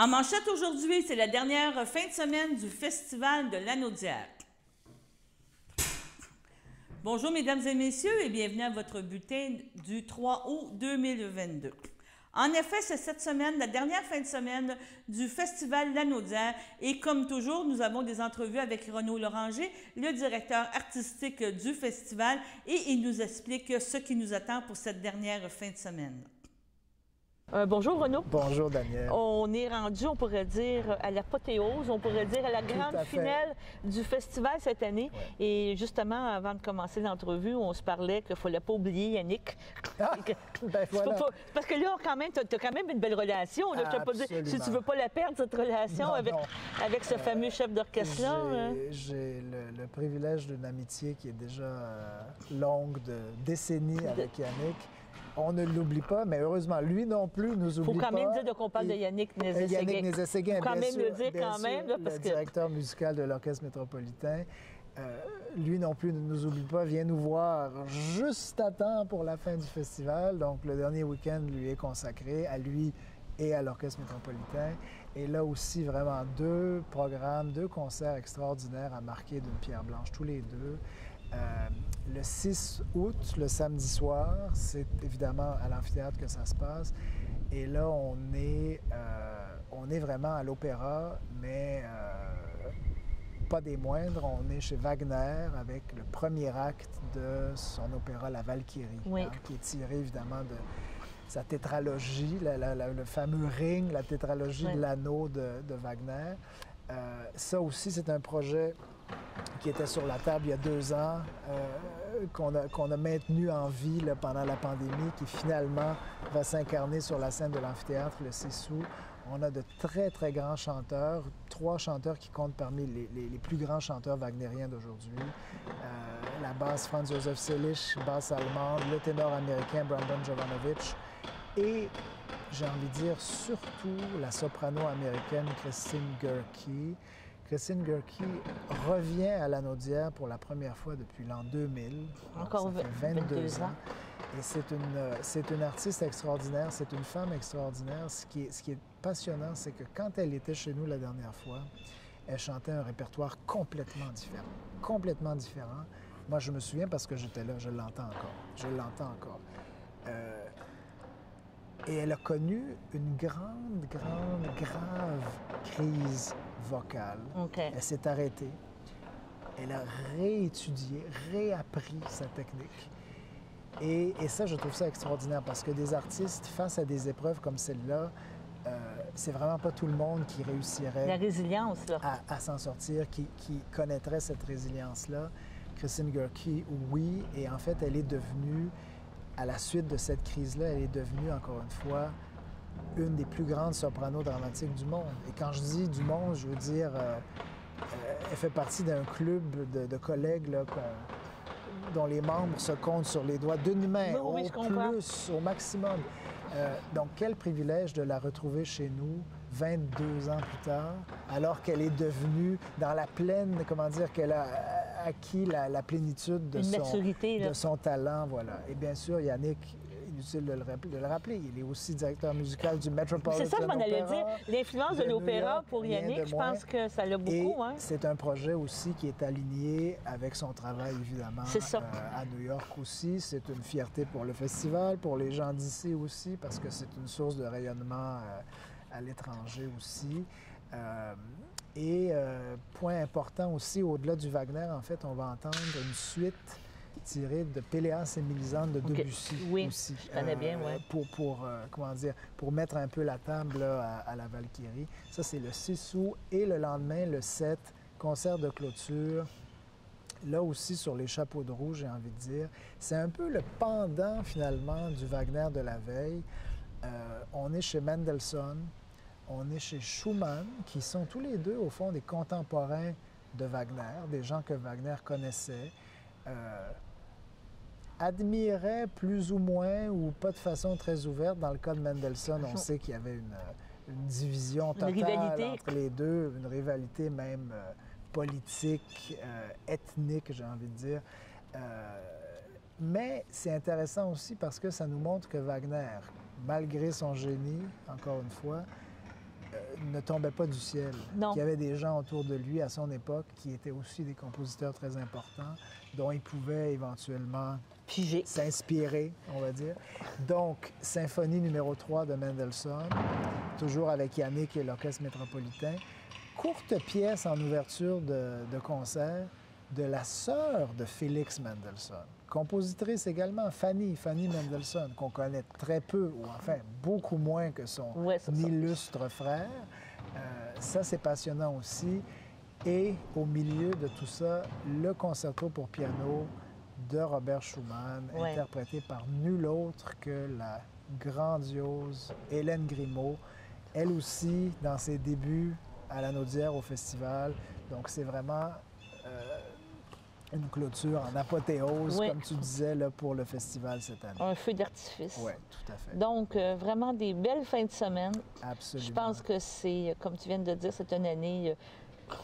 En manchette aujourd'hui, c'est la dernière fin de semaine du Festival de l'Anaudière. Bonjour mesdames et messieurs et bienvenue à votre bulletin du 3 août 2022. En effet, c'est cette semaine, la dernière fin de semaine du Festival Lanaudière et comme toujours, nous avons des entrevues avec Renaud Loranger, le directeur artistique du festival et il nous explique ce qui nous attend pour cette dernière fin de semaine. Euh, bonjour Renaud. Bonjour Daniel. On est rendu, on pourrait dire, à l'apothéose, on pourrait dire à la grande finale du festival cette année. Et justement, avant de commencer l'entrevue, on se parlait qu'il ne fallait pas oublier Yannick. Ah, ben voilà. parce que là, quand même, tu as, quand même une belle relation. Là, pas dire, si tu ne veux pas la perdre, cette relation avec, avec ce fameux chef d'orchestre-là. Hein. J'ai le, privilège d'une amitié qui est déjà euh, longue de décennies avec Yannick. On ne l'oublie pas, mais heureusement, lui non plus nous oublie pas. Il faut quand même dire qu'on parle de Yannick Nézé-Séguin. Yannick Nézé-Séguin, Il faut quand même le dire quand même. parce le directeur musical de l'Orchestre métropolitain. Euh, lui non plus ne nous oublie pas, vient nous voir juste à temps pour la fin du festival. Donc, le dernier week-end lui est consacré à lui et à l'Orchestre métropolitain. Et là aussi, vraiment deux programmes, deux concerts extraordinaires à marquer d'une pierre blanche, tous les deux. Euh, le 6 août, le samedi soir, c'est évidemment à l'amphithéâtre que ça se passe. Et là, on est, euh, on est vraiment à l'opéra, mais euh, pas des moindres. On est chez Wagner avec le premier acte de son opéra La Valkyrie, hein, qui est tiré évidemment de sa tétralogie, le fameux Ring, la tétralogie de l'anneau de, de, Wagner. ça aussi, c'est un projet qui était sur la table il y a deux ans, euh, qu'on a, a, maintenu en vie pendant la pandémie, qui finalement va s'incarner sur la scène de l'amphithéâtre le 6 août. On a de très, très grands chanteurs, trois chanteurs qui comptent parmi les, plus grands chanteurs wagnériens d'aujourd'hui. Euh, la basse Franz Josef Selich, basse allemande, le ténor américain Brandon Jovanovic et j'ai envie de dire surtout la soprano américaine Christine Gerke. Christine Gerke revient à la Naudière pour la première fois depuis l'an 2000. Encore ça fait 22, ans. Et c'est une, c'est une artiste extraordinaire, c'est une femme extraordinaire. Ce qui est, ce qui est passionnant, c'est que quand elle était chez nous la dernière fois, elle chantait un répertoire complètement différent. Complètement différent. Moi, je me souviens parce que j'étais là, je l'entends encore. Je l'entends encore. Euh, et elle a connu une grande, grande, grave crise vocale. Elle s'est arrêtée. Elle a réétudié, réappris sa technique. Et, ça, je trouve ça extraordinaire parce que des artistes, face à des épreuves comme celle-là, euh, c'est vraiment pas tout le monde qui réussirait La résilience, à, s'en sortir, qui, qui, connaîtrait cette résilience-là. Christine Gerke, oui, et en fait, elle est devenue à la suite de cette crise-là, elle est devenue, encore une fois, une des plus grandes sopranos dramatiques du monde. Et quand je dis du monde, je veux dire, euh, euh, elle fait partie d'un club de, collègues dont les membres se comptent sur les doigts d'une main, au plus, au maximum. Euh, donc, quel privilège de la retrouver chez nous 22 ans plus tard, alors qu'elle est devenue dans la pleine, comment dire, qu'elle a acquis la, plénitude de, son, de son talent. Voilà. Et bien sûr, Yannick, inutile de le, de le rappeler, il est aussi directeur musical du Metropolitan C'est ça que je m'en allais dire. L'influence de, l'opéra pour Yannick, je pense que ça l'a beaucoup. Hein? C'est un projet aussi qui est aligné avec son travail, évidemment, euh, à New York aussi. C'est une fierté pour le festival, pour les gens d'ici aussi, parce que c'est une source de rayonnement euh, à l'étranger aussi. Euh, et point important aussi, au-delà du Wagner, en fait, on va entendre une suite tirée de Péléas et Mélisande de Debussy oui, aussi. Je connais bien, oui. Pour, pour comment dire, pour mettre un peu la table à, la Valkyrie. Ça, c'est le 6 août. Et le lendemain, le 7, concert de clôture là aussi sur les chapeaux de rouge, j'ai envie de dire. C'est un peu le pendant finalement du Wagner de la veille. on est chez Mendelssohn, on est chez Schumann, qui sont tous les deux, au fond, des contemporains de Wagner, des gens que Wagner connaissait, euh, admirait plus ou moins ou pas de façon très ouverte. Dans le cas de Mendelssohn, on sait qu'il y avait une, division totale entre les deux, une rivalité même euh, politique, euh, ethnique, j'ai envie de dire. mais c'est intéressant aussi parce que ça nous montre que Wagner, malgré son génie, encore une fois, euh, ne tombait pas du ciel. Non. Qu'il y avait des gens autour de lui à son époque qui étaient aussi des compositeurs très importants, dont il pouvait éventuellement s'inspirer, on va dire. Donc, symphonie numéro 3 de Mendelssohn, toujours avec Yannick et l'Orchestre métropolitain. Courte pièce en ouverture de, de concert de la sœur de Félix Mendelssohn. Compositrice également, Fanny, Fanny Mendelssohn, qu'on connaît très peu, ou enfin beaucoup moins que son Ouais, c'est ça. illustre frère. Euh, ça, c'est passionnant aussi. Et au milieu de tout ça, le concerto pour piano de Robert Schumann, Ouais. interprété par nul autre que la grandiose Hélène Grimaud, elle aussi dans ses débuts à la Naudière au festival. Donc c'est vraiment euh, une clôture en apothéose, Oui. comme tu disais, là, pour le festival cette année. Un feu d'artifice. Oui, tout à fait. Donc, euh, vraiment des belles fins de semaine. Absolument. Je pense que c'est, comme tu viens de dire, c'est une année euh,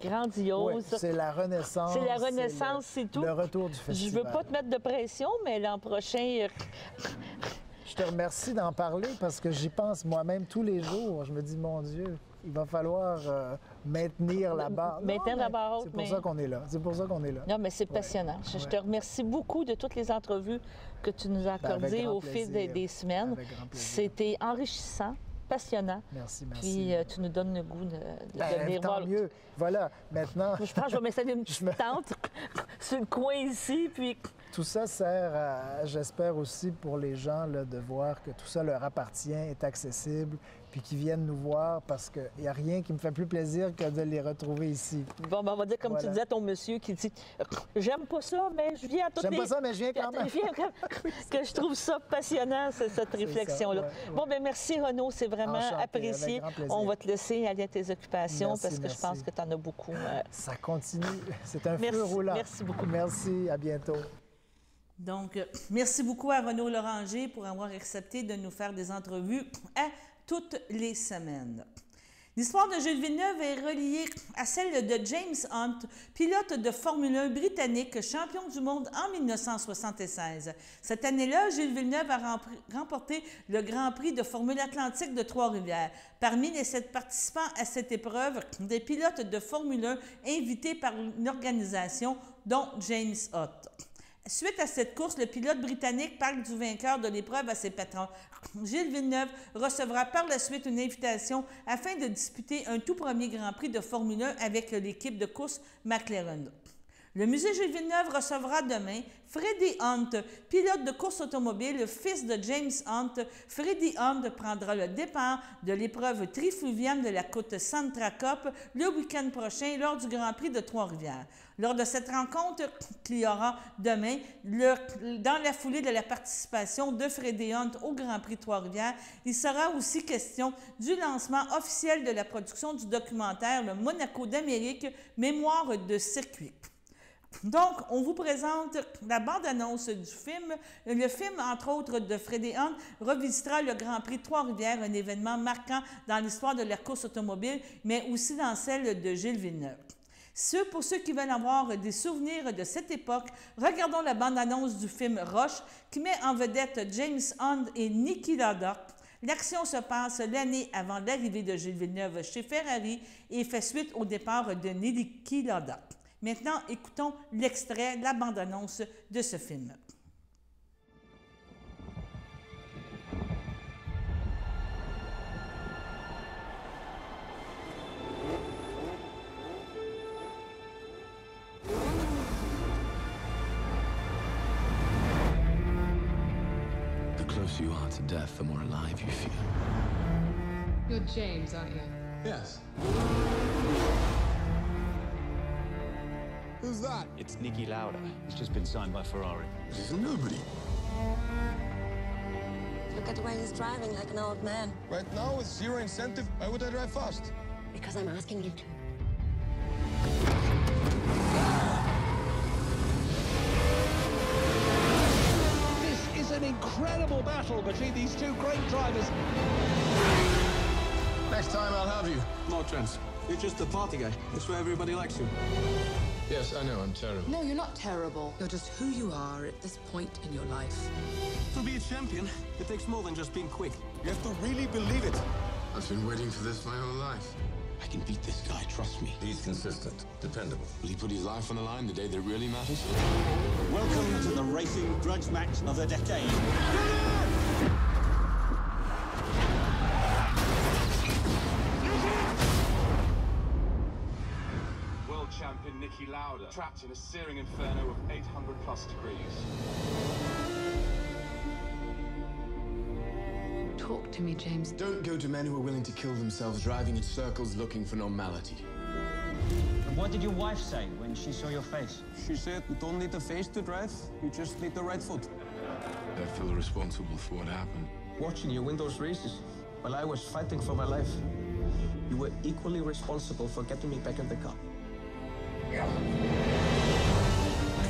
grandiose. c'est la renaissance. C'est la renaissance, c'est tout. Le retour du Je festival. veux pas te mettre de pression, mais l'an prochain, euh, Je te remercie d'en parler parce que j'y pense moi-même tous les jours. Je me dis, mon Dieu, il va falloir euh, maintenir la barre. Non, Maintenir la barre haute, C'est pour mais- ça qu'on est là. C'est pour ça qu'on est là. non, mais c'est passionnant. Je, te remercie beaucoup de toutes les entrevues que tu nous as Ben, accordées au fil des, semaines. C'était enrichissant, passionnant. Merci, merci. Puis euh, tu nous donnes le goût de, de Ben, venir tant voir. mieux. Voilà, maintenant, Je pense que je vais m'installer une petite me- tente sur le coin ici, puis tout ça sert, à- j'espère aussi pour les gens là, de voir que tout ça leur appartient, est accessible, puis qu'ils viennent nous voir parce qu'il n'y a rien qui me fait plus plaisir que de les retrouver ici. bon, ben, on va dire comme tu disais à ton monsieur qui dit J'aime pas ça, mais je viens à toutes J'aime les. pas ça, mais je viens quand même. Je viens quand- que je trouve ça passionnant, ce- cette réflexion-là. ouais, ouais. Bon, ben merci Renaud, c'est vraiment Enchanté, apprécié. On va te laisser aller à tes occupations Merci, parce que je pense que tu en as beaucoup. euh, Ça continue. C'est un Merci, feu roulant. merci beaucoup. Merci, à bientôt. Donc, euh, merci beaucoup à Renaud Loranger pour avoir accepté de nous faire des entrevues à toutes les semaines. L'histoire de Jules Villeneuve est reliée à celle de James Hunt, pilote de Formule 1 britannique, champion du monde en 1976. Cette année-là, Gilles Villeneuve a remporté le Grand Prix de Formule Atlantique de Trois-Rivières. Parmi les sept participants à cette épreuve, des pilotes de Formule 1 invités par une organisation, dont James Hunt. Suite à cette course, le pilote britannique parle du vainqueur de l'épreuve à ses patrons. Gilles Villeneuve recevra par la suite une invitation afin de disputer un tout premier Grand Prix de Formule 1 avec l'équipe de course McLaren. Le musée Gilles Villeneuve recevra demain Freddy Hunt, pilote de course automobile, le fils de James Hunt. Freddy Hunt prendra le départ de l'épreuve trifluvienne de la côte Centra Cup le week-end prochain lors du Grand Prix de Trois-Rivières. Lors de cette rencontre qu'il y aura demain, dans la foulée de la participation de Freddy Hunt au Grand Prix de Trois-Rivières, il sera aussi question du lancement officiel de la production du documentaire Le Monaco d'Amérique, mémoire de circuit. Donc, on vous présente la bande-annonce du film. Le film, entre autres, de Freddy Hunt, revisitera le Grand Prix Trois-Rivières, un événement marquant dans l'histoire de la course automobile, mais aussi dans celle de Gilles Villeneuve. Ce, pour ceux qui veulent avoir des souvenirs de cette époque, regardons la bande-annonce du film Roche, qui met en vedette James Hunt et Nicky Lauda. L'action se passe l'année avant l'arrivée de Gilles Villeneuve chez Ferrari et fait suite au départ de Nicky Lauda. Maintenant, écoutons l'extrait, la bande-annonce de ce film. It's Nicky Lauda. He's just been signed by Ferrari. He's a nobody. Look at the way he's driving like an old man. Right now, with zero incentive, why would I drive fast? Because I'm asking you to. This is an incredible battle between these two great drivers. Next time, I'll have you. No chance. You're just a party guy. That's why everybody likes you. Yes, I know, I'm terrible. No, you're not terrible. You're just who you are at this point in your life. To be a champion, it takes more than just being quick. You have to really believe it. I've been waiting for this my whole life. I can beat this guy, trust me. He's consistent, dependable. Will he put his life on the line the day that really matters? Welcome to the racing grudge match of the decade. Trapped in a searing inferno of 800 plus degrees. Talk to me, James. Don't go to men who are willing to kill themselves driving in circles looking for normality. What did your wife say when she saw your face? She said, you don't need a face to drive, you just need the right foot. I feel responsible for what happened. Watching you win those races while I was fighting for my life. You were equally responsible for getting me back in the car.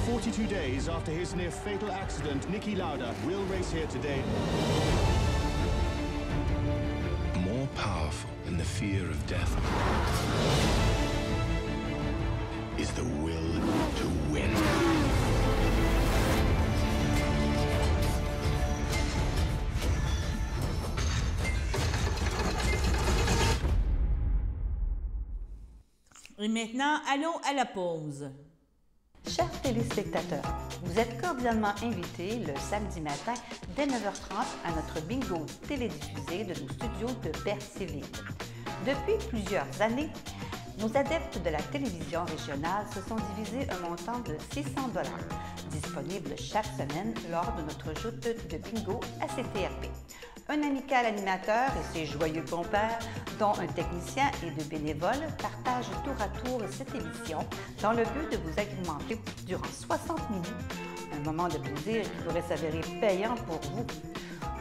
42 days after his near-fatal accident, Nicky Lauda will race here today. More powerful than the fear of death is the will to win. Et maintenant, allons à la pause. Chers téléspectateurs, vous êtes cordialement invités le samedi matin dès 9h30 à notre bingo télédiffusé de nos studios de Berthierville. Depuis plusieurs années, nos adeptes de la télévision régionale se sont divisés un montant de 600 dollars, disponible chaque semaine lors de notre joute de bingo à CTRP. Un amical animateur et ses joyeux compères, dont un technicien et deux bénévoles, partagent tour à tour cette émission dans le but de vous agrémenter durant 60 minutes. Un moment de plaisir qui pourrait s'avérer payant pour vous.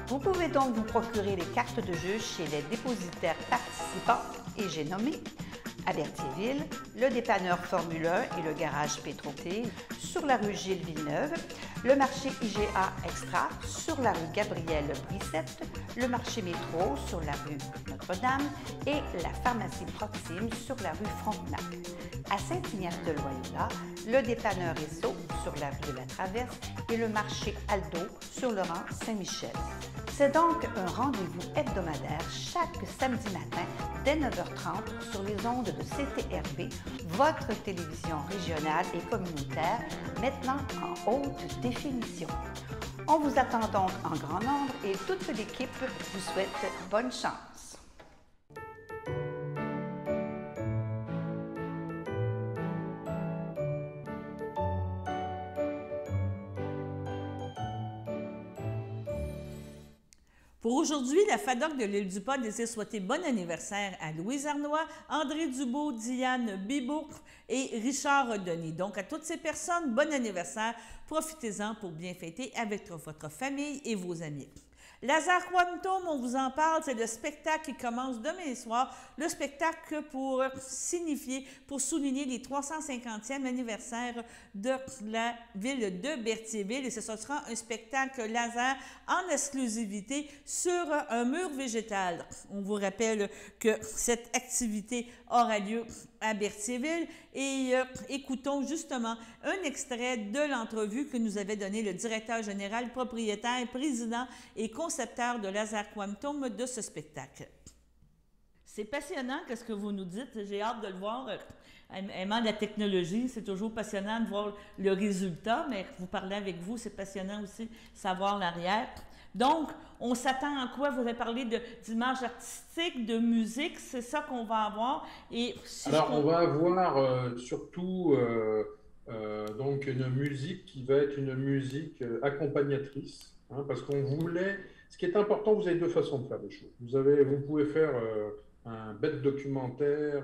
Vous pouvez donc vous procurer les cartes de jeu chez les dépositaires participants et j'ai nommé à Berthierville, le dépanneur Formule 1 et le garage Pétroté sur la rue Gilles Villeneuve, le marché IGA Extra sur la rue Gabrielle Brissette, le marché Métro sur la rue Notre-Dame et la pharmacie Proxime sur la rue Frontenac. À Saint-Ignace-de-Loyola, le dépanneur Esso sur la rue de la Traverse et le marché Aldo sur le rang Saint-Michel. C'est donc un rendez-vous hebdomadaire chaque samedi matin dès 9h30 sur les ondes de CTRB, votre télévision régionale et communautaire, maintenant en haute définition. On vous attend donc en grand nombre et toute l'équipe vous souhaite bonne chance. La FADOC de l'île du Pas désire souhaiter bon anniversaire à Louise Arnois, André Dubois, Diane Bibouk et Richard Denis. Donc, à toutes ces personnes, bon anniversaire. Profitez-en pour bien fêter avec votre famille et vos amis. Lazare Quantum, on vous en parle, c'est le spectacle qui commence demain soir. Le spectacle pour signifier, pour souligner les 350e anniversaire de la ville de Berthierville. Et ce sera un spectacle laser en exclusivité sur un mur végétal. On vous rappelle que cette activité aura lieu à Berthierville et euh, écoutons justement un extrait de l'entrevue que nous avait donné le directeur général, propriétaire, président et concepteur de Lazare Quantum de ce spectacle. C'est passionnant, qu'est-ce que vous nous dites? J'ai hâte de le voir. Aimant la technologie, c'est toujours passionnant de voir le résultat, mais vous parlez avec vous, c'est passionnant aussi savoir l'arrière. Donc, on s'attend à quoi? Vous avez parlé d'images artistiques, de musique, c'est ça qu'on va avoir. Et si Alors, on va avoir euh, surtout euh, euh, donc une musique qui va être une musique accompagnatrice, hein, parce qu'on voulait. Ce qui est important, vous avez deux façons de faire les choses. Vous, avez, vous pouvez faire un bête documentaire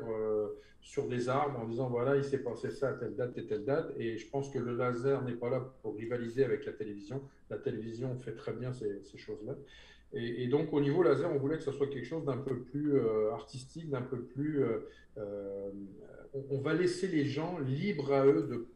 sur des arbres en disant voilà, il s'est passé ça à telle date et telle date. Et je pense que le laser n'est pas là pour rivaliser avec la télévision. La télévision fait très bien ces, choses-là. Et, donc, au niveau laser, on voulait que ce soit quelque chose d'un peu plus euh, artistique, d'un peu plus. Euh, euh, on, va laisser les gens libres à eux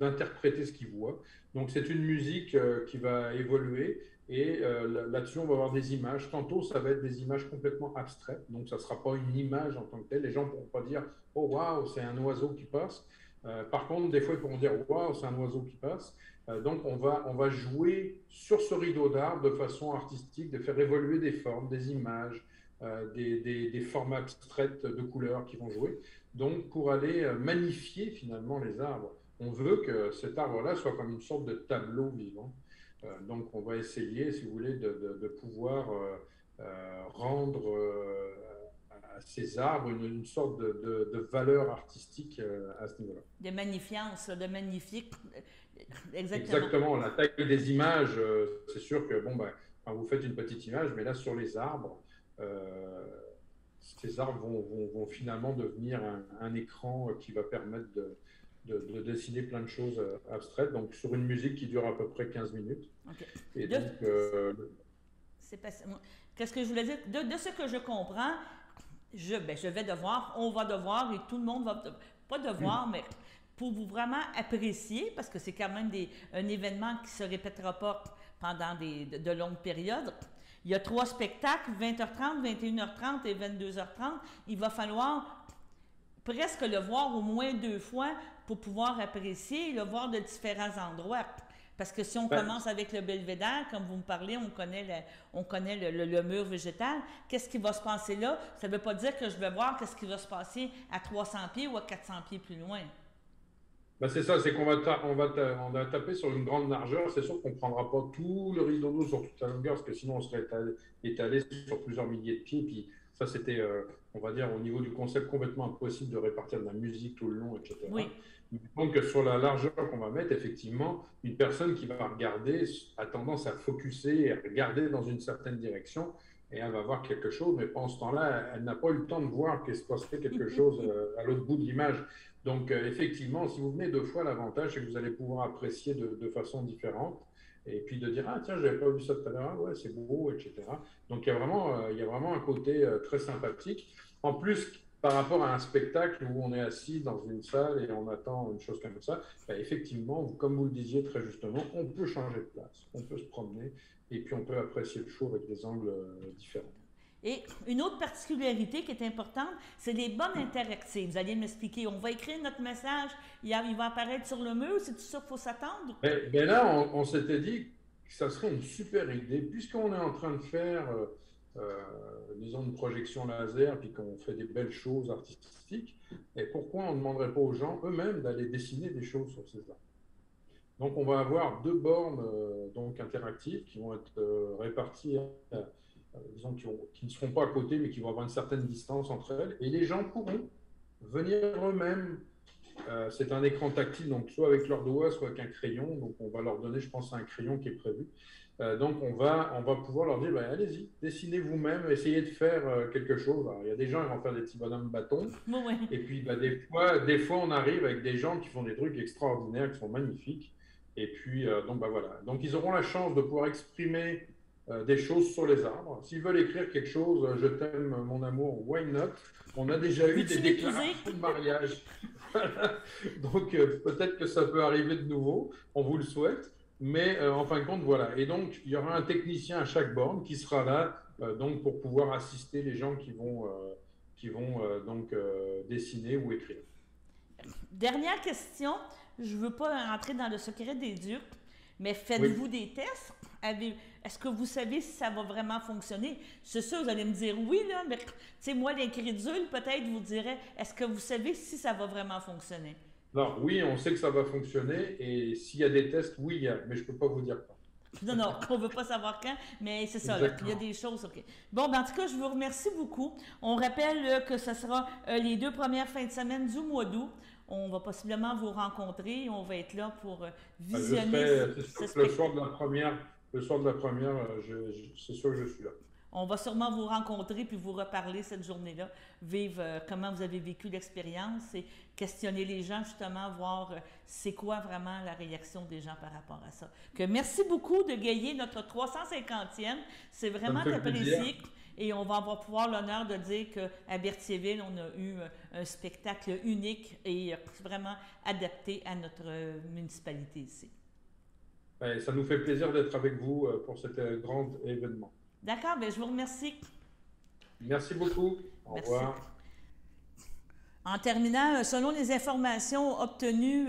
d'interpréter ce qu'ils voient. Donc, c'est une musique qui va évoluer. Et euh, là-dessus, on va avoir des images. Tantôt, ça va être des images complètement abstraites. Donc, ça ne sera pas une image en tant que telle. Les gens ne pourront pas dire Oh, waouh, c'est un oiseau qui passe. Euh, par contre, des fois, ils pourront dire Waouh, c'est un oiseau qui passe. Euh, donc, on va, on va jouer sur ce rideau d'arbres de façon artistique, de faire évoluer des formes, des images, des, des, des, formats abstraits de couleurs qui vont jouer. Donc, pour aller magnifier finalement les arbres, on veut que cet arbre-là soit comme une sorte de tableau vivant. donc, on va essayer, si vous voulez, de, de, pouvoir rendre à ces arbres une, sorte de, de, valeur artistique à ce niveau-là. De magnifiance, de magnifique. Exactement. Exactement. La taille des images, c'est sûr que bon, ben, vous faites une petite image, mais là, sur les arbres, euh, ces arbres vont, vont, finalement devenir un, écran qui va permettre de, de, dessiner plein de choses euh, abstraites, donc sur une musique qui dure à peu près 15 minutes. Et donc, euh, Qu'est-ce que je voulais dire? De, de, ce que je comprends, je, ben, je vais devoir, on va devoir, et tout le monde va, pas devoir, mais pour vous vraiment apprécier, parce que c'est quand même des, un événement qui ne se répétera pas pendant des, de, longues périodes. Il y a trois spectacles, 20h30, 21h30 et 22h30. Il va falloir presque le voir au moins deux fois pour pouvoir apprécier et le voir de différents endroits. Parce que si on ben, commence avec le belvédère, comme vous me parlez, on connaît le, on connaît le, mur végétal. Qu'est-ce qui va se passer là? Ça ne veut pas dire que je vais voir qu'est-ce qui va se passer à 300 pieds ou à 400 pieds plus loin. Ben c'est ça, c'est qu'on va, on va, on va taper sur une grande largeur. C'est sûr qu'on ne prendra pas tout le rideau d'eau sur toute la longueur, parce que sinon on serait étalé, sur plusieurs milliers de pieds. Puis ça, c'était, euh, on va dire, au niveau du concept complètement impossible de répartir de la musique tout le long, etc. Oui. Donc, sur la largeur qu'on va mettre, effectivement, une personne qui va regarder a tendance à focuser et à regarder dans une certaine direction et elle va voir quelque chose, mais pendant ce temps-là, elle n'a pas eu le temps de voir qu'il se passait quelque chose euh, à l'autre bout de l'image. Donc, euh, effectivement, si vous venez deux fois, l'avantage, c'est que vous allez pouvoir apprécier de, de, façon différente et puis de dire, ah tiens, j'avais pas vu ça tout à l'heure, ah, ouais, c'est beau, etc. Donc, il y a vraiment, euh, il y a vraiment un côté très sympathique. En plus, par rapport à un spectacle où on est assis dans une salle et on attend une chose comme ça, ben, effectivement, comme vous le disiez très justement, on peut changer de place, on peut se promener et puis on peut apprécier le show avec des angles euh, différents. Et une autre particularité qui est importante, c'est les bonnes interactions. Vous allez m'expliquer. On va écrire notre message, il va apparaître sur le mur, c'est tout ça qu'il faut s'attendre? Ben, ben là, on, s'était dit que ça serait une super idée, puisqu'on est en train de faire euh, euh, disons, une projection laser, puis qu'on fait des belles choses artistiques, et pourquoi on ne demanderait pas aux gens eux-mêmes d'aller dessiner des choses sur ces arbres Donc, on va avoir deux bornes euh, donc interactives qui vont être euh, réparties, disons, qui, qui, ne seront pas à côté, mais qui vont avoir une certaine distance entre elles, et les gens pourront venir eux-mêmes. c'est un écran tactile, donc soit avec leurs doigts, soit avec un crayon. Donc, on va leur donner, je pense, un crayon qui est prévu. Euh, donc, on va, on va pouvoir leur dire ben, allez-y, dessinez vous-même, essayez de faire euh, quelque chose. il y a des gens qui vont faire des petits bonhommes bâtons. Et puis, ben, des, fois, des fois, on arrive avec des gens qui font des trucs extraordinaires, qui sont magnifiques. Et puis, euh, donc, ben, voilà. Donc, ils auront la chance de pouvoir exprimer des choses sur les arbres. S'ils veulent écrire quelque chose, je t'aime, mon amour, why not? On a déjà eu des déclarations de mariage. donc, peut-être que ça peut arriver de nouveau. On vous le souhaite. Mais euh, en fin de compte, voilà. Et donc, il y aura un technicien à chaque borne qui sera là euh, donc pour pouvoir assister les gens qui vont, euh, qui vont donc dessiner ou écrire. Dernière question. Je ne veux pas rentrer dans le secret des dieux, mais faites-vous des tests? Est-ce que vous savez si ça va vraiment fonctionner? C'est sûr, vous allez me dire oui, là, mais moi, l'incrédule, peut-être vous dirait, est-ce que vous savez si ça va vraiment fonctionner? Non, oui, on sait que ça va fonctionner et s'il y a des tests, oui, il y a, mais je ne peux pas vous dire quand. Non, non, on ne veut pas savoir quand, mais c'est ça, il y a des choses, OK. Bon, ben, en tout cas, je vous remercie beaucoup. On rappelle que ce sera euh, les deux premières fins de semaine du mois d'août. On va possiblement vous rencontrer et on va être là pour euh, ben, visionner ce, Le soir de la première, le soir de la première, euh, c'est sûr que je suis là. On va sûrement vous rencontrer puis vous reparler cette journée-là, vivre euh, comment vous avez vécu l'expérience et questionner les gens justement, voir euh, c'est quoi vraiment la réaction des gens par rapport à ça. Que merci beaucoup de gayer notre 350e. C'est vraiment apprécié. Et on va avoir pouvoir l'honneur de dire qu'à Berthierville, on a eu euh, un spectacle unique et vraiment adapté à notre municipalité ici. Ben, ça nous fait plaisir d'être avec vous pour cet grand événement. D'accord, ben, je vous remercie. Merci beaucoup. Au revoir. En terminant, selon les informations obtenues,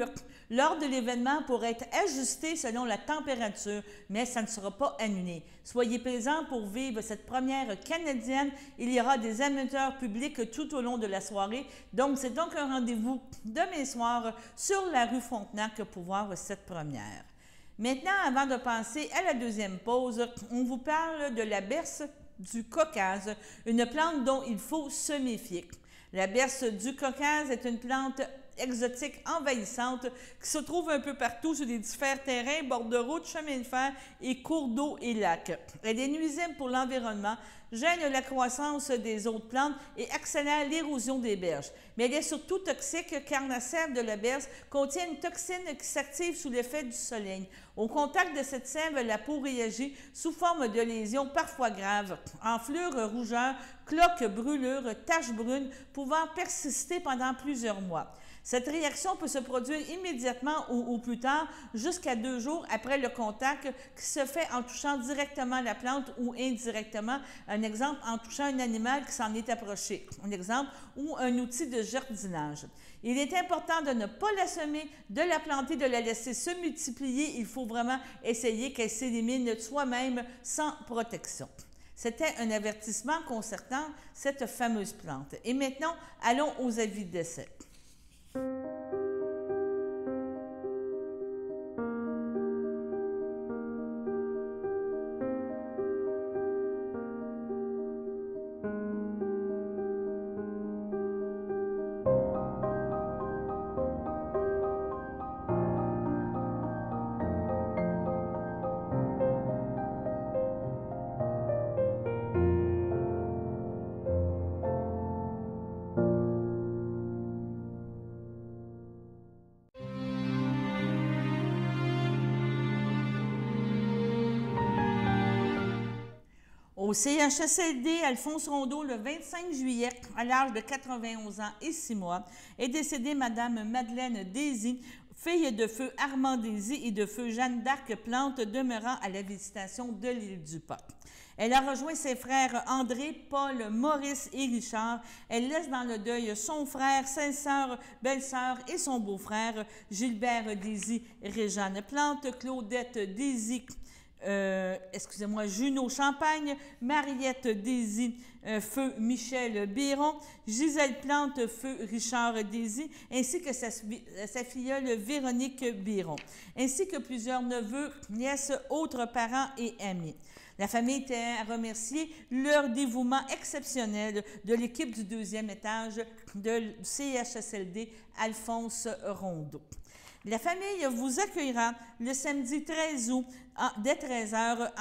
l'ordre de l'événement pourrait être ajusté selon la température, mais ça ne sera pas annulé. Soyez présents pour vivre cette première canadienne. Il y aura des amateurs publics tout au long de la soirée. Donc, c'est donc un rendez-vous demain soir sur la rue Frontenac pour voir cette première. Maintenant, avant de passer à la deuxième pause, on vous parle de la berce du Caucase, une plante dont il faut se méfier. La berce du Caucase est une plante exotique envahissante qui se trouve un peu partout sur les différents terrains, bords de route, chemins de fer et cours d'eau et lacs. Elle est nuisible pour l'environnement, gêne la croissance des autres plantes et accélère l'érosion des berges. Mais elle est surtout toxique car la sève de la berge contient une toxine qui s'active sous l'effet du soleil. Au contact de cette sève, la peau réagit sous forme de lésions parfois graves, enflures, rougeurs, cloques, brûlures, taches brunes pouvant persister pendant plusieurs mois. Cette réaction peut se produire immédiatement ou, plus tard, jusqu'à deux jours après le contact qui se fait en touchant directement la plante ou indirectement. Un exemple, en touchant un animal qui s'en est approché. Un exemple, ou un outil de jardinage. Il est important de ne pas la semer, de la planter, de la laisser se multiplier. Il faut vraiment essayer qu'elle s'élimine soi-même sans protection. C'était un avertissement concernant cette fameuse plante. Et maintenant, allons aux avis d'essai. Au CHSLD, Alphonse Rondeau, le 25 juillet, à l'âge de 91 ans et 6 mois, est décédée Madame Madeleine Daisy, fille de feu Armand Daisy et de feu Jeanne d'Arc Plante, demeurant à la visitation de l'île du Pas. Elle a rejoint ses frères André, Paul, Maurice et Richard. Elle laisse dans le deuil son frère, sa sœurs, belle-sœur et son beau-frère, Gilbert Daisy, Réjeanne Plante, Claudette Daisy, euh, excusez-moi, Juno Champagne, Mariette Daisy, euh, feu Michel Biron, Gisèle Plante, feu Richard Daisy, ainsi que sa, filleule Véronique Biron, ainsi que plusieurs neveux, nièces, autres parents et amis. La famille tient à remercier leur dévouement exceptionnel de l'équipe du deuxième étage de CHSLD Alphonse Rondeau. La famille vous accueillera le samedi 13 août dès 13h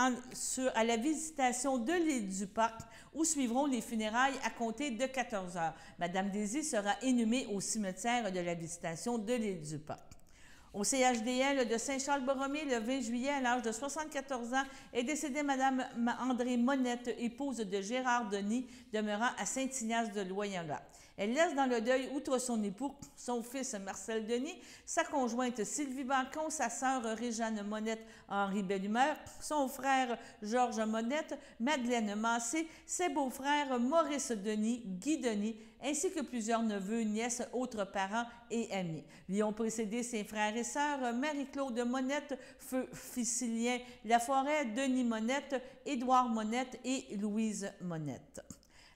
à la visitation de l'île du Parc où suivront les funérailles à compter de 14h. Madame Daisy sera inhumée au cimetière de la visitation de l'île du Parc. Au CHDL de Saint-Charles-Borromée, le 20 juillet, à l'âge de 74 ans, est décédée Madame André Monette, épouse de Gérard Denis, demeurant à Saint-Ignace de Loyola. Elle laisse dans le deuil, outre son époux, son fils Marcel Denis, sa conjointe Sylvie Bacon, sa sœur Réjeanne Monette, Henri Bellumeur, son frère Georges Monette, Madeleine Massé, ses beaux-frères Maurice Denis, Guy Denis, ainsi que plusieurs neveux, nièces, autres parents et amis. Lui ont précédé ses frères et sœurs Marie-Claude Monette, Feu Ficilien Laforêt, Denis Monette, Édouard Monette et Louise Monette.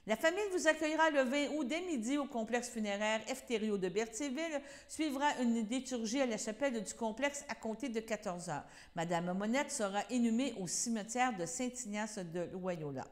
La famille vous accueillera le 20 août dès midi au complexe funéraire Eftério de Berthierville. Suivra une liturgie à la chapelle du complexe à compter de 14 heures. Madame Monette sera inhumée au cimetière de Saint-Ignace de Loyola.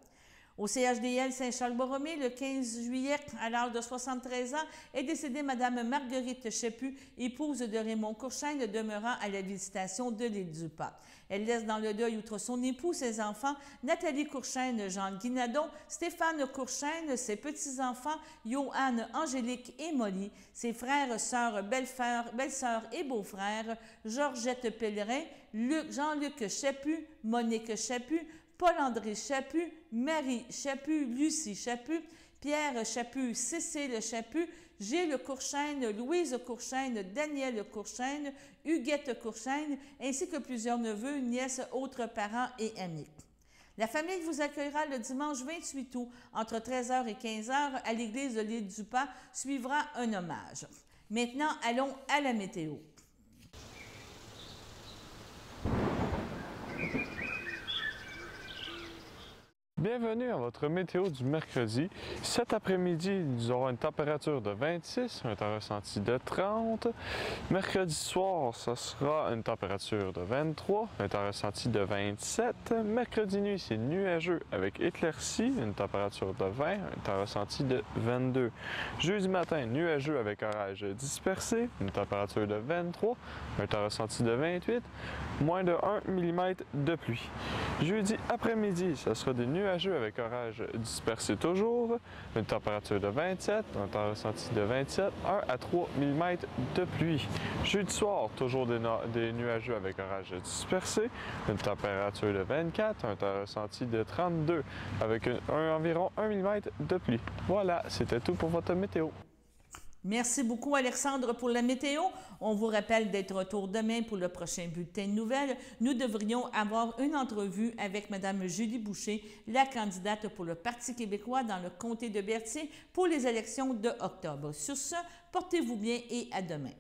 Au CHDL Saint-Charles-Borromée, le 15 juillet, à l'âge de 73 ans, est décédée Mme Marguerite Chéput, épouse de Raymond Courchaine, demeurant à la visitation de l'île du Pas. Elle laisse dans le deuil, outre son époux, ses enfants, Nathalie Courchaine, Jean Guinadon, Stéphane Courchaine, ses petits-enfants, Johanne, Angélique et Molly, ses frères, sœurs, belles-sœurs et beaux-frères, Georgette Pellerin, Jean-Luc Chéput, Monique Chéput, Paul-André Chaput, Marie Chaput, Lucie Chaput, Pierre Chaput, Cécile Chaput, Gilles Courchaine, Louise Courchaine, Daniel Courchaine, Huguette Courchaine, ainsi que plusieurs neveux, nièces, autres parents et amis. La famille vous accueillera le dimanche 28 août entre 13h et 15h à l'église de l'île du Pas. Suivra un hommage. Maintenant, allons à la météo. Bienvenue à votre météo du mercredi. Cet après-midi, nous aurons une température de 26, un temps ressenti de 30. Mercredi soir, ce sera une température de 23, un temps ressenti de 27. Mercredi nuit, c'est nuageux avec éclaircie, une température de 20, un temps ressenti de 22. Jeudi matin, nuageux avec orage dispersé, une température de 23, un temps ressenti de 28, moins de 1 mm de pluie. Jeudi après-midi, ce sera des nuages avec orage dispersé toujours, une température de 27, un temps ressenti de 27, 1 à 3 mm de pluie. Jeudi soir, toujours des, des nuageux avec orage dispersé, une température de 24, un temps ressenti de 32, avec un, environ 1 mm de pluie. Voilà, c'était tout pour votre météo. Merci beaucoup, Alexandre, pour la météo. On vous rappelle d'être retour demain pour le prochain bulletin de nouvelles. Nous devrions avoir une entrevue avec Mme Julie Boucher, la candidate pour le Parti québécois dans le comté de Berthier pour les élections de octobre. Sur ce, portez-vous bien et à demain.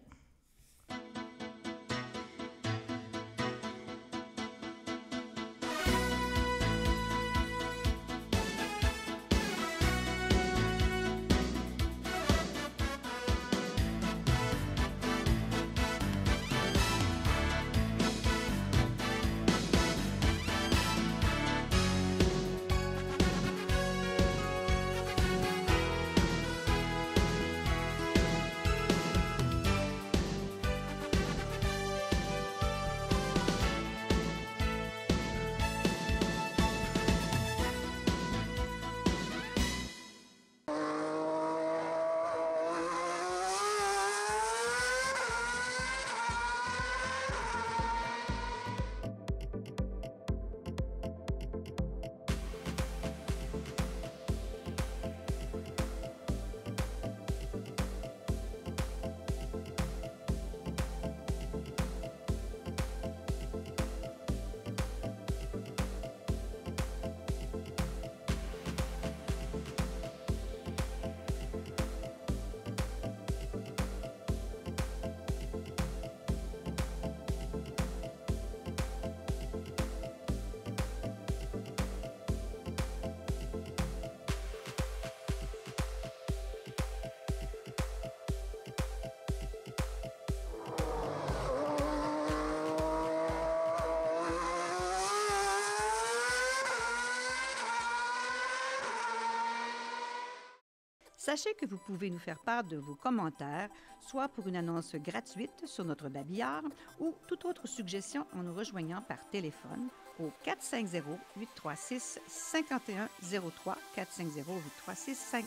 Sachez que vous pouvez nous faire part de vos commentaires, soit pour une annonce gratuite sur notre babillard ou toute autre suggestion en nous rejoignant par téléphone au 450-836-5103, 450-836-5103,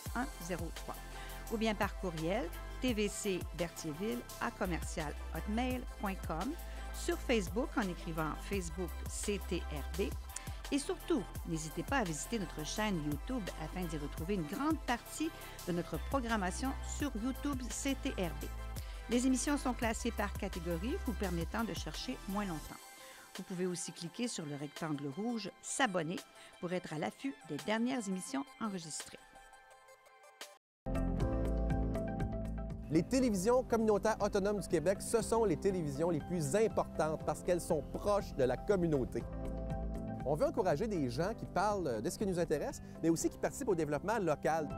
ou bien par courriel tvcberthierville à commercial hotmail.com, sur Facebook en écrivant Facebook CTRB et surtout, n'hésitez pas à visiter notre chaîne YouTube afin d'y retrouver une grande partie de notre programmation sur YouTube CTRB. Les émissions sont classées par catégorie, vous permettant de chercher moins longtemps. Vous pouvez aussi cliquer sur le rectangle rouge S'abonner pour être à l'affût des dernières émissions enregistrées. Les télévisions communautaires autonomes du Québec, ce sont les télévisions les plus importantes parce qu'elles sont proches de la communauté. On veut encourager des gens qui parlent de ce qui nous intéresse, mais aussi qui participent au développement local.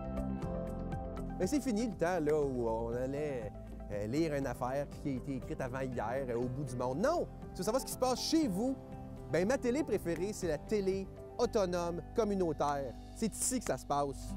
Mais c'est fini le temps où on allait euh, lire une affaire qui a été écrite avant hier euh, au bout du monde. Non! Tu veux savoir ce qui se passe chez vous? Bien, ma télé préférée, c'est la télé autonome communautaire. C'est ici que ça se passe.